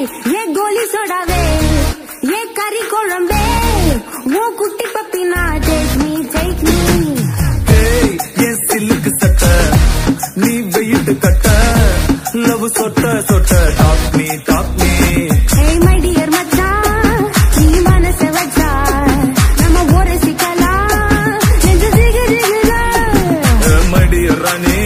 ஏ கோலி சொடாவே ஏ கறி குழம்பே ஓ குட்டி பப்பினா டேக் மீ டேக் மீ ஏய், என் சில்லுக்கு சட்ட நீ வெயிட்டு கட்ட லவ் சொட்ட சொட்ட டாக் மீ டாக் மீ ஏய் மை டியர் மச்சா நீ மனச வச்சா நம்ம ஒரு சிக்கலாம் நெஞ்சு ஜிகு ஜிகுதா மடிய ராணி